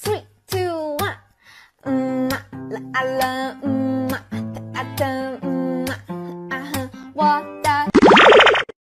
three, two, one. Mm, la, la, la, mm, ta, ta, ta, mm, ah, 我。